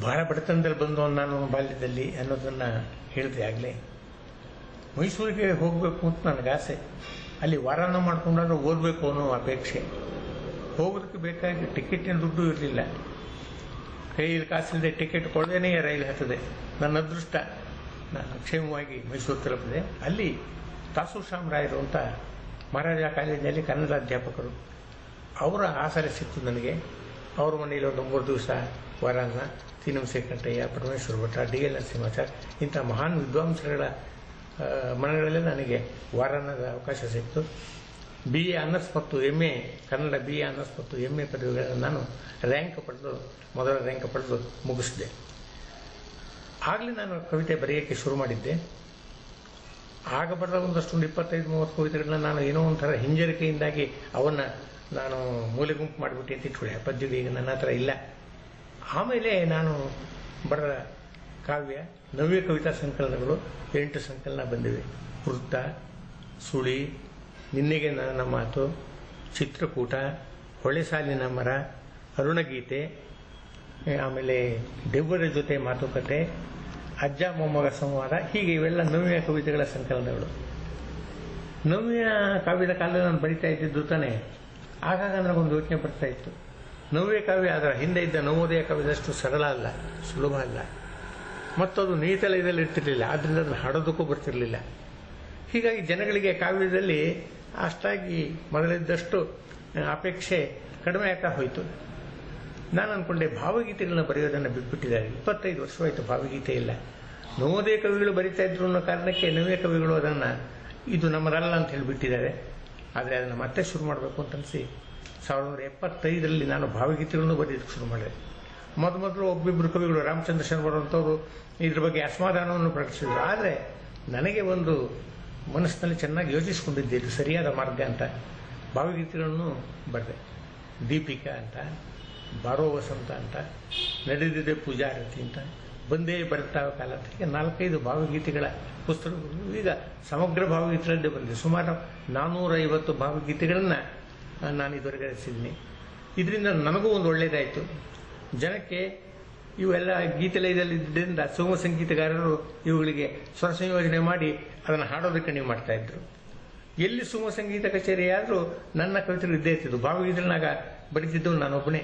ಬಹಳ ಬಡತನದಲ್ಲಿ ಬಂದು ನಾನು ಬಾಲ್ಯದಲ್ಲಿ ಅನ್ನೋದನ್ನ ಹೇಳಿದೆ ಆಗಲೇ. ಮೈಸೂರಿಗೆ ಹೋಗಬೇಕು ಅಂತ ನನಗೆ ಆಸೆ. ಅಲ್ಲಿ ವಾರಾನ ಮಾಡ್ಕೊಂಡಾದ್ರೂ ಓದಬೇಕು ಅನ್ನೋ ಅಪೇಕ್ಷೆ. ಹೋಗೋದಕ್ಕೆ ಬೇಕಾಗಿ ಟಿಕೆಟಿನ ದುಡ್ಡು ಇರಲಿಲ್ಲ. ಕೈಯಲ್ಲಿ ಕಾಸಿಲ್ಲದೆ ಟಿಕೆಟ್ ಕೊಡದೇನೆ ರೈಲು ಹತ್ತದೆ. ನನ್ನ ಅದೃಷ್ಟ. ನಾನು ಕ್ಷೇಮವಾಗಿ ಮೈಸೂರು ತಲುಪಿದೆ. ಅಲ್ಲಿ ತಾಸು ರಾಯರು ಅಂತ ಮಹಾರಾಜ ಕಾಲೇಜಿನಲ್ಲಿ ಕನ್ನಡ ಅಧ್ಯಾಪಕರು. ಅವರ ಆಸರೆ ಸಿಕ್ತು ನನಗೆ. ಅವ್ರ ಮನೆಯಲ್ಲಿ ಒಂದು ಮೂರು ದಿವಸ ವರಾನ ತೀನಂಸೆ ಕಂಠಯ್ಯ ಪರಮೇಶ್ವರ ಭಟ್ಟ ಡಿ ಎಲ್ ನರಸಿಂಹಾಚಾರ್ ಇಂಥ ಮಹಾನ್ ವಿದ್ವಾಂಸರುಗಳ ಮನೆಗಳಲ್ಲೇ ನನಗೆ ವಾರಾನದ ಅವಕಾಶ ಸಿಕ್ತು. ಬಿ ಎ ಆನರ್ಸ್ ಮತ್ತು M A, Kannada B A honours ಮತ್ತು ಎಂ ಎ ಪದವಿಗಳನ್ನು ನಾನು ರ್ಯಾಂಕ್ ಪಡೆದು, ಮೊದಲ ರ್ಯಾಂಕ್ ಪಡೆದು ಮುಗಿಸಿದೆ. ಆಗಲೇ ನಾನು ಕವಿತೆ ಬರೆಯೋಕ್ಕೆ ಶುರು ಮಾಡಿದ್ದೆ. ಆಗ ಬರೆದ ಒಂದಷ್ಟು ಒಂದು ಇಪ್ಪತ್ತೈದು, ಮೂವತ್ತು ಕವಿತೆಗಳನ್ನ ನಾನು ಏನೋ ಒಂಥರ ಹಿಂಜರಿಕೆಯಿಂದಾಗಿ ಅವನ್ನ ನಾನು ಮೂಲೆ ಗುಂಪು ಮಾಡಿಬಿಟ್ಟೆ ಅಂತ ಇಟ್ಕೊಳ್ಳಿ ಪದ್ಯಗಳು ಈಗ ನನ್ನ ಹತ್ರ ಇಲ್ಲ. ಆಮೇಲೆ ನಾನು ಬರೆದ ಕಾವ್ಯ, ನವ್ಯ ಕವಿತಾ ಸಂಕಲನಗಳು ಎಂಟು ಸಂಕಲನ ಬಂದಿವೆ. ವೃತ್ತ, ಸುಳಿ, ನಿನ್ನೆಗೆ ನನ್ನ ಮಾತು, ಚಿತ್ರಕೂಟ, ಹೊಳೆ ಸಾಲಿನ ಮರ, ಅರುಣಗೀತೆ, ಆಮೇಲೆ ದೆವ್ವರ ಜೊತೆ ಮಾತುಕತೆ, ಅಜ್ಜ ಮೊಮ್ಮಗ ಸಂವಾದ, ಹೀಗೆ ಇವೆಲ್ಲ ನವ್ಯ ಕವಿತೆಗಳ ಸಂಕಲನಗಳು. ನವ್ಯ ಕಾವ್ಯದ ಕಾಲದಲ್ಲಿ ನಾನು ಬರಿತಾ ಇದ್ದಿದ್ದು ತಾನೇ. ಆಗಾಗ ನನಗೊಂದು ಯೋಚನೆ ಬರ್ತಾ ಇತ್ತು. ನವ್ಯ ಕಾವ್ಯ ಅದರ ಹಿಂದೆ ಇದ್ದ ನವೋದಯ ಕಾವ್ಯದಷ್ಟು ಸರಳ ಅಲ್ಲ, ಸುಲಭ ಅಲ್ಲ. ಮತ್ತದು ಅದು ನೀತಲಯದಲ್ಲಿ ಇರ್ತಿರ್ಲಿಲ್ಲ, ಆದ್ರಿಂದ ಅದನ್ನು ಹಾಡೋದಕ್ಕೂ ಬರ್ತಿರಲಿಲ್ಲ. ಹೀಗಾಗಿ ಜನಗಳಿಗೆ ಕಾವ್ಯದಲ್ಲಿ ಅಷ್ಟಾಗಿ ಮೊದಲಿದ್ದಷ್ಟು ಅಪೇಕ್ಷೆ ಕಡಿಮೆ ಆಗ್ತಾ ಹೋಯಿತು. ನಾನು ಅಂದ್ಕೊಂಡೆ ಭಾವಗೀತೆಗಳನ್ನ ಬರೆಯೋದನ್ನು ಬಿಟ್ಬಿಟ್ಟಿದ್ದಾರೆ. ಇಪ್ಪತ್ತೈದು ವರ್ಷವಾಯಿತು ಭಾವಗೀತೆ ಇಲ್ಲ. ನವೋದಯ ಕವಿಗಳು ಬರಿತಾ ಇದ್ರು ಅನ್ನೋ ಕಾರಣಕ್ಕೆ ನವ್ಯ ಕವಿಗಳು ಅದನ್ನು, ಇದು ನಮ್ಮದಲ್ಲ ಅಂತ ಹೇಳಿಬಿಟ್ಟಿದ್ದಾರೆ. ಆದರೆ ಅದನ್ನು ಮತ್ತೆ ಶುರು ಮಾಡಬೇಕು ಅಂತ ಅನಿಸಿ ಸಾವಿರದ ಒಂಬೈನೂರ ಎಪ್ಪತ್ತೈದರಲ್ಲಿ ನಾನು ಭಾವಗೀತೆಗಳನ್ನು ಬರೆಯೋದಕ್ಕೆ ಶುರು ಮಾಡಿದೆ. ಮೊದಮೊದಲು ಮೊದಲು ಒಬ್ಬಿಬ್ಬರು ಕವಿಗಳು ರಾಮಚಂದ್ರ ಶರ್ಮರಂಥವರು ಇದ್ರ ಬಗ್ಗೆ ಅಸಮಾಧಾನವನ್ನು ಪ್ರಕಟಿಸಿದ್ರು. ಆದರೆ ನನಗೆ ಒಂದು ಮನಸ್ಸಿನಲ್ಲಿ ಚೆನ್ನಾಗಿ ಯೋಚಿಸಿಕೊಂಡಿದ್ದೆ, ಇದು ಸರಿಯಾದ ಮಾರ್ಗ ಅಂತ. ಭಾವಗೀತೆಗಳನ್ನು ಬರೆದೆ. ದೀಪಿಕಾ ಅಂತ, ಬಾರೋ ವಸಂತ ಅಂತ, ನಡೆದಿದೆ ಪೂಜಾರತಿ ಅಂತ. ಬಂದೇ ಬರ್ತಾವ ಕಾಲಕ್ಕೆ ನಾಲ್ಕೈದು ಭಾವಗೀತೆಗಳ ಪುಸ್ತಕಗಳು ಈಗ ಸಮಗ್ರ ಭಾವಗೀತೆಗಳಲ್ಲಿ ಬಂದಿದೆ. ಸುಮಾರು ನಾನ್ನೂರೈವತ್ತು ಭಾವಗೀತೆಗಳನ್ನು ನಾನು ಇದುವರೆಗೆ ರಚಿಸಿದ್ದೀನಿ. ಇದರಿಂದ ನನಗೂ ಒಂದು ಒಳ್ಳೆಯದಾಯಿತು ಜನಕ್ಕೆ ಇವೆಲ್ಲ ಗೀತಲಯದಲ್ಲಿದ್ದರಿಂದ ಸೋಮ ಸಂಗೀತಗಾರರು ಇವುಗಳಿಗೆ ಸ್ವರ ಸಂಯೋಜನೆ ಮಾಡಿ ಅದನ್ನು ಹಾಡೋದಕ್ಕೆ ನೀವು ಮಾಡ್ತಾ ಇದ್ರು. ಎಲ್ಲಿ ಸುಮ ಸಂಗೀತ ಕಚೇರಿ ಆದರೂ ನನ್ನ ಕವಿತೆಗಳು ಇದ್ದೇ ಇರ್ತಿದ್ದು ಭಾವಗೀತೆಗಳನ್ನಾಗ ಬರೀತಿದ್ದು ನಾನೊಬ್ಬನೇ.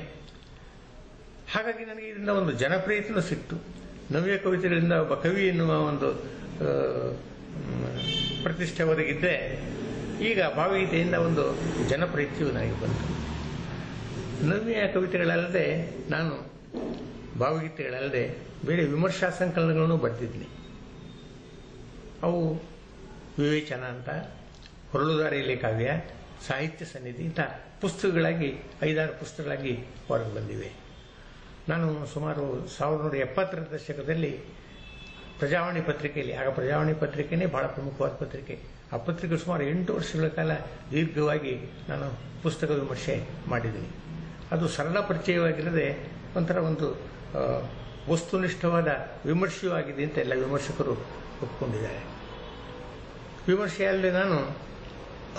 ಹಾಗಾಗಿ ನನಗೆ ಇದರಿಂದ ಒಂದು ಜನಪ್ರಿಯತೆಯೂ ಸಿಕ್ತು. ನವ್ಯ ಕವಿತೆಗಳಿಂದ ಒಬ್ಬ ಕವಿ ಎನ್ನುವ ಒಂದು ಪ್ರತಿಷ್ಠೆ ಒದಗಿದ್ದರೆ ಈಗ ಭಾವಗೀತೆಯಿಂದ ಒಂದು ಜನಪ್ರೀತಿಯು ನನಗೆ ಬಂತು. ನವ್ಯ ಕವಿತೆಗಳಲ್ಲದೆ ನಾನು ಭಾವಗೀತೆಗಳಲ್ಲದೆ ಬೇರೆ ವಿಮರ್ಶಾ ಸಂಕಲನಗಳನ್ನು ಬರ್ತಿದ್ದೀನಿ ಅವು ವಿವೇಚನ ಅಂತ, ಹೊರಳುದಾರಿಯಲ್ಲಿ ಕಾವ್ಯ, ಸಾಹಿತ್ಯ ಸನ್ನಿಧಿ ಇಂಥ ಪುಸ್ತಕಗಳಾಗಿ, ಐದಾರು ಪುಸ್ತಕಗಳಾಗಿ ಹೊರಗೆ ಬಂದಿವೆ. ನಾನು ಸುಮಾರು ಸಾವಿರದ ನೂರ ಎಪ್ಪತ್ತರ ದಶಕದಲ್ಲಿ ಪ್ರಜಾವಾಣಿ ಪತ್ರಿಕೆಯಲ್ಲಿ, ಆಗ ಪ್ರಜಾವಾಣಿ ಪತ್ರಿಕೆನೇ ಬಹಳ ಪ್ರಮುಖವಾದ ಪತ್ರಿಕೆ. ಆ ಪತ್ರಿಕೆ ಸುಮಾರು ಎಂಟು ವರ್ಷಗಳ ಕಾಲ ದೀರ್ಘವಾಗಿ ನಾನು ಪುಸ್ತಕ ವಿಮರ್ಶೆ ಮಾಡಿದ್ದೀನಿ. ಅದು ಸರಳ ಪರಿಚಯವಾಗಿರದೆ ಒಂಥರ ಒಂದು ವಸ್ತುನಿಷ್ಠವಾದ ವಿಮರ್ಶೆಯೂ ಆಗಿದೆ ಅಂತ ಎಲ್ಲ ವಿಮರ್ಶಕರು ಒಪ್ಪಿಕೊಂಡಿದ್ದಾರೆ ವಿಮರ್ಶೆಯಲ್ಲಿ ನಾನು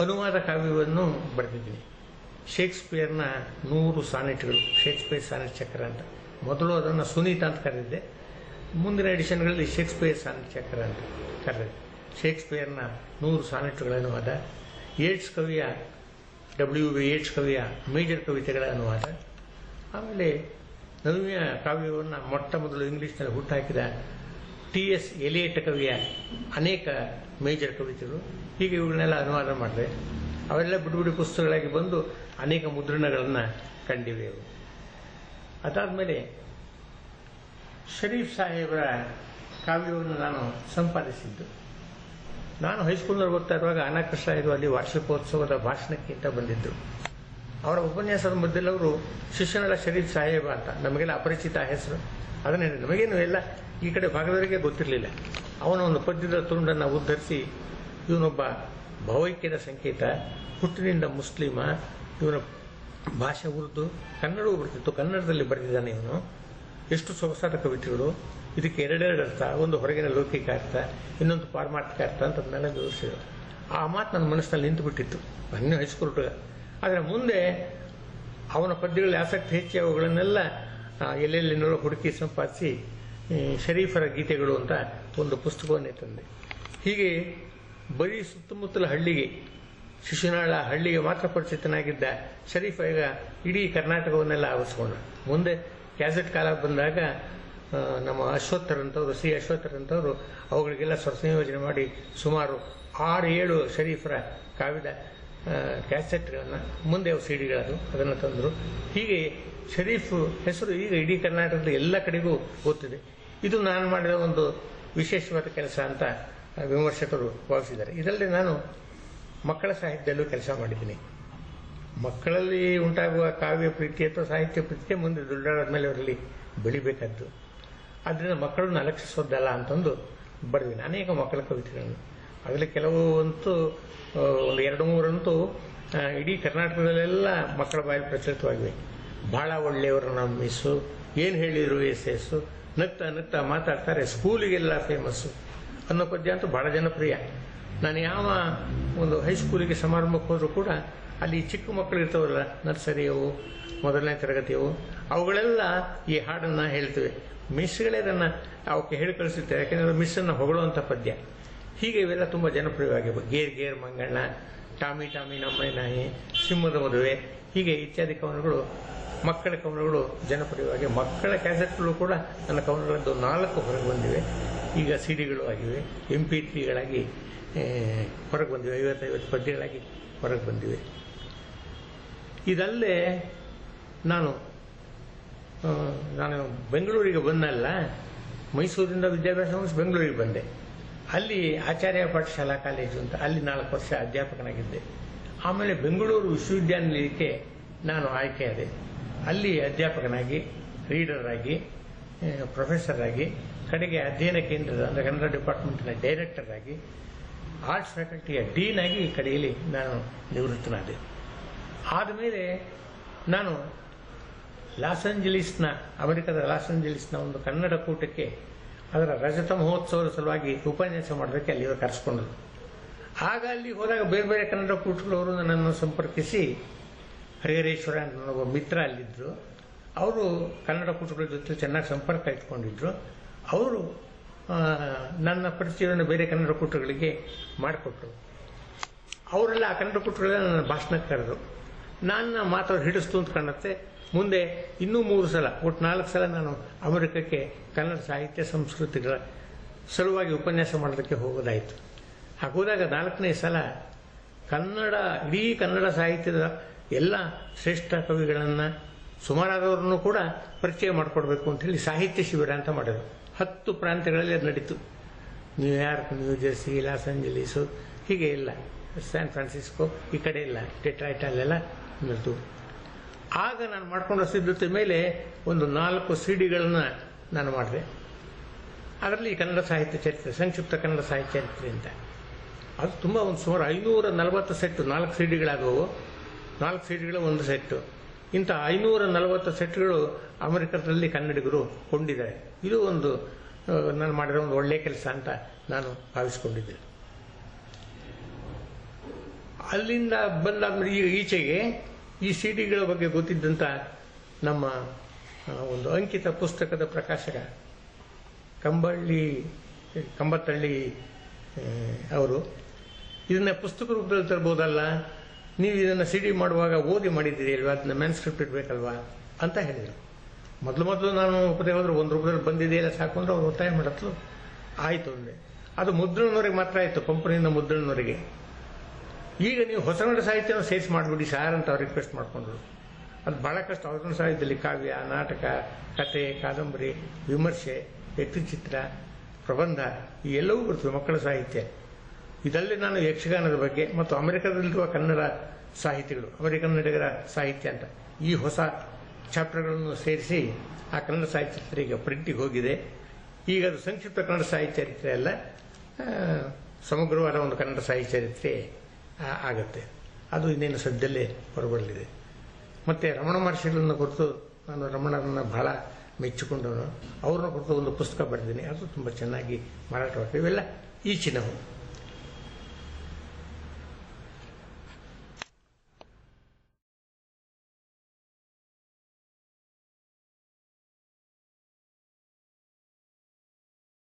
ಅನುವಾದ ಕಾವ್ಯವನ್ನು ಬರೆದಿದ್ದೀನಿ. ಶೇಕ್ಸ್ಪಿಯರ್ನ ನೂರು ಸಾನೆಟ್ಗಳು ಶೇಕ್ಸ್ಪಿಯರ್ ಸಾನೆಟ್ ಚಕ್ರ ಅಂತ. ಮೊದಲು ಅದನ್ನು ಸುನೀತ ಅಂತ ಕರೆದಿದ್ದೆ. ಮುಂದಿನ ಎಡಿಷನ್ಗಳಲ್ಲಿ ಶೇಕ್ಸ್ಪಿಯರ್ ಸಾನೆಟ್ ಚಕ್ರ ಅಂತ ಕರೆದಿದ್ದೆ. ಶೇಕ್ಸ್ಪಿಯರ್ನ ನೂರು ಸಾನೆಟ್ಗಳ ಅನುವಾದ. ಏಡ್ಸ್ ಕವಿಯ ಡಬ್ಲ್ಯೂ ವಿ ಏಡ್ಸ್ ಕವಿಯ ಮೇಜರ್ ಕವಿತೆಗಳ ಅನುವಾದ. ಆಮೇಲೆ ನವ್ಯ ಕಾವ್ಯವನ್ನು ಮೊಟ್ಟ ಮೊದಲು ಇಂಗ್ಲೀಷ್ನಲ್ಲಿ ಹುಟ್ಟಾಕಿದ ಟಿ ಎಸ್ ಎಲಿಯಟ್ ಕವಿಯ ಅನೇಕ ಮೇಜರ್ ಕವಿತೆಗಳು. ಹೀಗೆ ಇವುಗಳನ್ನೆಲ್ಲ ಅನುವಾದ ಮಾಡಿದೆ. ಅವೆಲ್ಲ ಬಿಡುಬಿಡಿ ಪುಸ್ತಕಗಳಾಗಿ ಬಂದು ಅನೇಕ ಮುದ್ರಣಗಳನ್ನು ಕಂಡಿವೆ ಅವು ಅದಾದಮೇಲೆ ಶರೀಫ್ ಸಾಹೇಬರ ಕಾವ್ಯವನ್ನು ನಾನು ಸಂಪಾದಿಸಿದ್ದು. ನಾನು ಹೈಸ್ಕೂಲ್ನಲ್ಲಿ ಓದ್ತಾ ಇರುವಾಗ ಅನಾಕೃಷ್ಣ ಇದು ಅಲ್ಲಿ ವಾರ್ಷಿಕೋತ್ಸವದ ಭಾಷಣಕ್ಕಿಂತ ಬಂದಿದ್ದರು ಅವರ ಉಪನ್ಯಾಸದ ಮಧ್ಯದಲ್ಲಿ ಅವರು ಶಿಷ್ಯನಳ ಶರೀಫ್ ಸಾಹೇಬ ಅಂತ, ನಮಗೆಲ್ಲ ಅಪರಿಚಿತ ಹೆಸರು. ಅದನ್ನೇ ನಮಗೇನು ಎಲ್ಲ ಈ ಕಡೆ ಭಾಗದವರಿಗೆ ಗೊತ್ತಿರಲಿಲ್ಲ. ಅವನ ಒಂದು ಪದ್ಯದ ತುಂಡನ್ನು ಉದ್ಧರಿಸಿ ಇವನೊಬ್ಬ ಭಾವೈಕ್ಯದ ಸಂಕೇತ, ಹುಟ್ಟಿನಿಂದ ಮುಸ್ಲಿಮ, ಇವನ ಭಾಷೆ ಉರ್ದು, ಕನ್ನಡವೂ ಬರ್ತಿತ್ತು ಕನ್ನಡದಲ್ಲಿ ಬರೆದಿದ್ದಾನೆ ಇವನು. ಎಷ್ಟು ಸೊಗಸಾದ ಕವಿತೆಗಳು. ಇದಕ್ಕೆ ಎರಡೆರಡು ಅರ್ಥ. ಒಂದು ಹೊರಗಿನ ಲೌಕಿಕ ಅರ್ಥ, ಇನ್ನೊಂದು ಪಾರಮಾರ್ಥಿಕ ಅರ್ಥ ಅಂತ ಅದನ್ನೆಲ್ಲ ವಿವರಿಸಿದ್ರು. ಆ ಮಾತು ನನ್ನ ಮನಸ್ಸಿನಲ್ಲಿ ನಿಂತು ಬಿಟ್ಟಿತ್ತು. ನನ್ನ ಹೈಸ್ಕೂಲ್ ಆದರೆ ಮುಂದೆ ಅವನ ಪದ್ಯಗಳಲ್ಲಿ ಆಸಕ್ತಿ ಹೆಚ್ಚಿ ಅವುಗಳನ್ನೆಲ್ಲ ಎಲ್ಲೆಲ್ಲಿ ನೋಡೋ ಹುಡುಕಿ ಸಂಪಾದಿಸಿ ಶರೀಫರ ಗೀತೆಗಳು ಅಂತ ಒಂದು ಪುಸ್ತಕವನ್ನೇ ತಂದೆ. ಹೀಗೆ ಬರೀ ಸುತ್ತಮುತ್ತಲ ಹಳ್ಳಿಗೆ, ಶಿಶುನಾಳ ಹಳ್ಳಿಗೆ ಮಾತ್ರ ಪರಿಚಿತನಾಗಿದ್ದ ಶರೀಫ್ ಈಗ ಇಡೀ ಕರ್ನಾಟಕವನ್ನೆಲ್ಲ ಆವರಿಸ್ಕೊಂಡ. ಮುಂದೆ ಕ್ಯಾಸೆಟ್ ಕಾಲ ಬಂದಾಗ ನಮ್ಮ ಅಶ್ವತ್ಥರಂಥವ್ರು ಸಿ ಅಶ್ವತ್ಥರಂಥವ್ರು ಅವುಗಳಿಗೆಲ್ಲ ಸಂಯೋಜನೆ ಮಾಡಿ ಸುಮಾರು ಆರು ಏಳು ಶರೀಫರ ಕಾವ್ಯದ ಕ್ಯಾಸೆಟ್ಗಳನ್ನು, ಮುಂದೆ ಅವು ಸಿಡಿಗಳದು ಅದನ್ನು ತಂದರು. ಹೀಗೆ ಶರೀಫ್ ಹೆಸರು ಈಗ ಇಡೀ ಕರ್ನಾಟಕದ ಎಲ್ಲ ಕಡೆಗೂ ಗೊತ್ತಿದೆ ಇದು ನಾನು ಮಾಡಿದ ಒಂದು ವಿಶೇಷವಾದ ಕೆಲಸ ಅಂತ ವಿಮರ್ಶಕರು ಭಾವಿಸಿದ್ದಾರೆ. ಇದರಲ್ಲಿ ನಾನು ಮಕ್ಕಳ ಸಾಹಿತ್ಯದಲ್ಲೂ ಕೆಲಸ ಮಾಡಿದ್ದೀನಿ. ಮಕ್ಕಳಲ್ಲಿ ಉಂಟಾಗುವ ಕಾವ್ಯ ಪ್ರೀತಿ ಅಥವಾ ಸಾಹಿತ್ಯ ಪ್ರೀತಿ ಮುಂದೆ ದೊಡ್ಡಾದ ಮೇಲೆ ಅವರಲ್ಲಿ ಬೆಳಿಬೇಕಾದ್ದು. ಆದ್ದರಿಂದ ಮಕ್ಕಳನ್ನು ಅಲಕ್ಷಿಸೋದಲ್ಲ ಅಂತಂದು ಬರೆದಿನಿ ಅನೇಕ ಮಕ್ಕಳ ಕವಿತೆಗಳನ್ನು. ಅದರಲ್ಲಿ ಕೆಲವು ಅಂತೂ ಒಂದು ಎರಡು ಮೂರಂತೂ ಇಡೀ ಕರ್ನಾಟಕದಲ್ಲೆಲ್ಲ ಮಕ್ಕಳ ಬಾಯಿ ಪ್ರಚಲಿತವಾಗಿವೆ. ಬಹಳ ಒಳ್ಳೆಯವರು ನಮ್ಮ ಮಿಸ್ಸು. ಏನು ಹೇಳಿದರು ಎಸ್ ಎಸ್ಸು ನಗ್ತಾ ನಗ್ತಾ ಮಾತಾಡ್ತಾರೆ. ಸ್ಕೂಲಿಗೆಲ್ಲ ಫೇಮಸ್ಸು ಅನ್ನೋ ಪದ್ಯ ಅಂತೂ ಬಹಳ ಜನಪ್ರಿಯ. ನಾನು ಯಾವ ಒಂದು ಹೈಸ್ಕೂಲಿಗೆ ಸಮಾರಂಭಕ್ಕೆ ಹೋದರೂ ಕೂಡ ಅಲ್ಲಿ ಚಿಕ್ಕ ಮಕ್ಕಳು ಇರ್ತಾವಲ್ಲ ನರ್ಸರಿಯವು ಮೊದಲನೇ ತರಗತಿಯವು ಅವುಗಳೆಲ್ಲ ಈ ಹಾಡನ್ನು ಹೇಳ್ತವೆ. ಮಿಸ್ಗಳೇ ಅದನ್ನು ಅವಕ್ಕೆ ಹೇಳಿ ಕಳಿಸುತ್ತೆ. ಯಾಕೆಂದರೆ ಮಿಸ್ಸನ್ನು ಹೊಗಳುವಂಥ ಪದ್ಯ. ಹೀಗೆ ಇವೆಲ್ಲ ತುಂಬ ಜನಪ್ರಿಯವಾಗಿವೆ. ಗೇರ್ ಗೇರ್ ಮಂಗಣ್ಣ ಟಾಮಿ ಟಾಮಿ ನಮ್ಮೈ ನಾಯಿ, ಸಿಂಹದ ಮದುವೆ, ಹೀಗೆ ಇತ್ಯಾದಿ ಕವನಗಳು, ಮಕ್ಕಳ ಕವನಗಳು ಜನಪ್ರಿಯವಾಗಿ ಮಕ್ಕಳ ಕ್ಯಾಸೆಟ್ಗಳು ಕೂಡ ನನ್ನ ಕವನಗಳದ್ದು ನಾಲ್ಕು ಹೊರಗೆ ಬಂದಿವೆ. ಈಗ ಸಿ ಡಿಗಳು ಆಗಿವೆ ಎಂ ಪಿ ತ್ರೀಗಳಾಗಿ ಹೊರಗೆ ಬಂದಿವೆ, ಐವತ್ತೈವತ್ತು ಪದ್ಯಗಳಾಗಿ ಹೊರಗೆ ಬಂದಿವೆ. ಇದಲ್ಲದೆ ನಾನು ನಾನು ಬೆಂಗಳೂರಿಗೆ ಬಂದಲ್ಲ, ಮೈಸೂರಿಂದ ವಿದ್ಯಾಭ್ಯಾಸ ಮುಗಿಸಿ ಬೆಂಗಳೂರಿಗೆ ಬಂದೆ. ಅಲ್ಲಿ ಆಚಾರ್ಯ ಪಾಠಶಾಲಾ ಕಾಲೇಜು ಅಂತ, ಅಲ್ಲಿ ನಾಲ್ಕು ವರ್ಷ ಅಧ್ಯಾಪಕನಾಗಿದ್ದೆ. ಆಮೇಲೆ ಬೆಂಗಳೂರು ವಿಶ್ವವಿದ್ಯಾನಿಲಯಕ್ಕೆ ನಾನು ಆಯ್ಕೆಯಾದೆ ಅಲ್ಲಿ ಅಧ್ಯಾಪಕನಾಗಿ ರೀಡರ್ ಆಗಿ ಪ್ರೊಫೆಸರ್ ಆಗಿ ಕಡೆಗೆ ಅಧ್ಯಯನ ಕೇಂದ್ರದ, ಅಂದರೆ ಕನ್ನಡ ಡಿಪಾರ್ಟ್ಮೆಂಟ್ನ ಡೈರೆಕ್ಟರ್ ಆಗಿ ಆರ್ಟ್ಸ್ ಫ್ಯಾಕಲ್ಟಿಯ ಡೀನ್ ಆಗಿ ಈ ಕಡೆಯಲ್ಲಿ ನಾನು ನಿವೃತ್ತನಾದೆ. ಆದಮೇಲೆ ನಾನು ಲಾಸ್ ಏಂಜಲೀಸ್ನ, ಅಮೆರಿಕದ ಲಾಸ್ ಏಂಜಲೀಸ್ನ ಒಂದು ಕನ್ನಡ ಕೂಟಕ್ಕೆ ಅದರ ರಜತ ಮಹೋತ್ಸವದ ಸಲುವಾಗಿ ಉಪನ್ಯಾಸ ಮಾಡೋದಕ್ಕೆ ಅಲ್ಲಿ ಕರೆಸ್ಕೊಂಡರು. ಆಗ ಅಲ್ಲಿ ಹೋದಾಗ ಬೇರೆ ಬೇರೆ ಕನ್ನಡ ಕೂಟಗಳವರು ನನ್ನನ್ನು ಸಂಪರ್ಕಿಸಿ, ಹರಿಹರೇಶ್ವರ ನನ್ನೊಬ್ಬ ಮಿತ್ರ ಅಲ್ಲಿದ್ದರು. ಅವರು ಕನ್ನಡ ಕೂಟಗಳ ಜೊತೆ ಚೆನ್ನಾಗಿ ಸಂಪರ್ಕ ಇಟ್ಕೊಂಡಿದ್ರು. ಅವರು ನನ್ನ ಪರಿಚಯವನ್ನು ಬೇರೆ ಕನ್ನಡ ಕೂಟಗಳಿಗೆ ಮಾಡಿಕೊಟ್ರು. ಅವರೆಲ್ಲ ಆ ಕನ್ನಡ ಕೂಟಗಳೆಲ್ಲ ನನ್ನ ಭಾಷಣಕ್ಕೆ ಕರೆದರು. ನನ್ನ ಮಾತವ್ರು ಹಿಡಿಸ್ತು ಅಂತ ಕಾಣುತ್ತೆ. ಮುಂದೆ ಇನ್ನೂ ಮೂರು ಸಲ, ಒಟ್ಟು ನಾಲ್ಕು ಸಲ ನಾನು ಅಮೆರಿಕಕ್ಕೆ ಕನ್ನಡ ಸಾಹಿತ್ಯ ಸಂಸ್ಕೃತಿಗಳ ಸಲುವಾಗಿ ಉಪನ್ಯಾಸ ಮಾಡೋದಕ್ಕೆ ಹೋಗೋದಾಯಿತು. ಹಾಗೋದಾಗ ನಾಲ್ಕನೇ ಸಲ ಕನ್ನಡ, ಇಡೀ ಕನ್ನಡ ಸಾಹಿತ್ಯದ ಎಲ್ಲ ಶ್ರೇಷ್ಠ ಕವಿಗಳನ್ನು ಸುಮಾರಾದವ್ರನ್ನು ಕೂಡ ಪರಿಚಯ ಮಾಡಿಕೊಡ್ಬೇಕು ಅಂತೇಳಿ ಸಾಹಿತ್ಯ ಶಿಬಿರ ಅಂತ ಮಾಡಿದ್ರು. ಹತ್ತು ಪ್ರಾಂತ್ಯಗಳಲ್ಲಿ ಅದು ನಡೀತು. New York, New Jersey, Los Angeles ಹೀಗೆ ಇಲ್ಲ. ಸ್ಯಾನ್ ಫ್ರಾನ್ಸಿಸ್ಕೋ, ಈ ಕಡೆ ಇಲ್ಲ. ಡೆಟ್ರಾಯ್ಟ್ ಅಲ್ಲೆಲ್ಲ ನಡೆದು. ಆಗ ನಾನು ಮಾಡ್ಕೊಂಡ ಸಿದ್ಧತೆ ಮೇಲೆ ಒಂದು ನಾಲ್ಕು ಸಿಡಿಗಳನ್ನು ನಾನು ಮಾಡಿದೆ. ಅದರಲ್ಲಿ ಕನ್ನಡ ಸಾಹಿತ್ಯ ಚರಿತ್ರೆ, ಸಂಕ್ಷಿಪ್ತ ಕನ್ನಡ ಸಾಹಿತ್ಯ ಚರಿತ್ರೆ ಅಂತ. ಅದು ತುಂಬ ಒಂದು ಸುಮಾರು ಐನೂರ ನಲವತ್ತು ಸೆಟ್ಟು, ನಾಲ್ಕು ಸಿಡಿಗಳಾದವು. ನಾಲ್ಕು ಸಿಡಿಗಳು ಒಂದು ಸೆಟ್ಟು. ಇಂಥ ಐನೂರ ನಲವತ್ತು ಸೆಟ್ಗಳು ಅಮೆರಿಕದಲ್ಲಿ ಕನ್ನಡಿಗರು ಕೊಂಡಿದ್ದಾರೆ. ಇದು ಒಂದು ನಾನು ಮಾಡಿರೋ ಒಂದು ಒಳ್ಳೆಯ ಕೆಲಸ ಅಂತ ನಾನು ಭಾವಿಸ್ಕೊಂಡಿದ್ದೆ ಅಲ್ಲಿಂದ ಬಂದ ಈಚೆಗೆ ಈ ಸಿ ಡಿಗಳ ಬಗ್ಗೆ ಗೊತ್ತಿದ್ದಂಥ ನಮ್ಮ ಒಂದು ಅಂಕಿತ ಪುಸ್ತಕದ ಪ್ರಕಾಶಕ ಕಂಬಳ್ಳಿ, ಕಂಬತ್ತಳ್ಳಿ ಅವರು, ಇದನ್ನ ಪುಸ್ತಕ ರೂಪದಲ್ಲಿ ತರ್ಬೋದಲ್ಲ? ನೀವು ಇದನ್ನು ಸಿ ಡಿ ಮಾಡುವಾಗ ಓದಿ ಮಾಡಿದ್ದೀರಿ ಅಲ್ವಾ? ಅದನ್ನ ಮ್ಯಾನ್ಸ್ಕ್ರಿಪ್ಟ್ ಇಡಬೇಕಲ್ವಾ? ಅಂತ ಹೇಳಿದರು. ಮೊದಲು ಮೊದಲು ನಾನು ಒಪ್ಪದೆ ಹೋದ್ರೆ ಒಂದು ರೂಪದಲ್ಲಿ ಬಂದಿದೆಯಲ್ಲ ಸಾಕು ಅಂದ್ರೆ ಅವ್ರು ಒತ್ತಾಯ ಮಾಡತ್ಲು. ಆಯಿತು ಅಂದೆ. ಅದು ಮುದ್ರಣನವರಿಗೆ ಮಾತ್ರ ಆಯಿತು ಕಂಪನಿಯಿಂದ ಮುದ್ರಣನವರಿಗೆ ಈಗ ನೀವು ಹೊಸ ಕನ್ನಡ ಸಾಹಿತ್ಯನ ಸೇರಿಸಿ ಮಾಡಿಬಿಡಿ ಸಾರ್ ಅಂತ ಅವ್ರು ರಿಕ್ವೆಸ್ಟ್ ಮಾಡ್ಕೊಂಡ್ರು. ಅದು ಭಾಳ ಕಷ್ಟ. ಹೊಸ ಸಾಹಿತ್ಯದಲ್ಲಿ ಕಾವ್ಯ, ನಾಟಕ, ಕತೆ, ಕಾದಂಬರಿ, ವಿಮರ್ಶೆ, ವ್ಯಕ್ತಿಚಿತ್ರ, ಪ್ರಬಂಧ, ಈ ಎಲ್ಲವೂ ಬರ್ತವೆ ಮಕ್ಕಳ ಸಾಹಿತ್ಯ. ಇದಲ್ಲದೆ ನಾನು ಯಕ್ಷಗಾನದ ಬಗ್ಗೆ ಮತ್ತು ಅಮೆರಿಕದಲ್ಲಿರುವ ಕನ್ನಡ ಸಾಹಿತಿಗಳು, ಅಮೆರಿಕನ್ ನಡೆಗರ ಸಾಹಿತ್ಯ ಅಂತ ಈ ಹೊಸ ಚಾಪ್ಟರ್ಗಳನ್ನು ಸೇರಿಸಿ ಆ ಕನ್ನಡ ಸಾಹಿತ್ಯ ಈಗ ಪ್ರಿಂಟಿಗೆ ಹೋಗಿದೆ. ಈಗ ಅದು ಸಂಕ್ಷಿಪ್ತ ಕನ್ನಡ ಸಾಹಿತ್ಯ ಚರಿತ್ರೆ ಅಲ್ಲ ಸಮಗ್ರವಾದ ಒಂದು ಕನ್ನಡ ಸಾಹಿತ್ಯ ಚರಿತ್ರೆ ಆಗುತ್ತೆ. ಅದು ಇನ್ನೇನು ಸದ್ಯದಲ್ಲೇ ಹೊರಬರಲಿದೆ. ಮತ್ತು ರಮಣ ಮಹರ್ಷಿಗಳನ್ನು ಕುರಿತು ನಾನು ರಮಣರನ್ನು ಬಹಳ ಮೆಚ್ಚಿಕೊಂಡವನು. ಅವ್ರನ್ನ ಕುರಿತು ಒಂದು ಪುಸ್ತಕ ಬರೆದಿದ್ದೀನಿ. ಅದು ತುಂಬ ಚೆನ್ನಾಗಿ ಮಾರಾಟವಾಗ್ತದೆ ಇವೆಲ್ಲ ಈಚಿನವು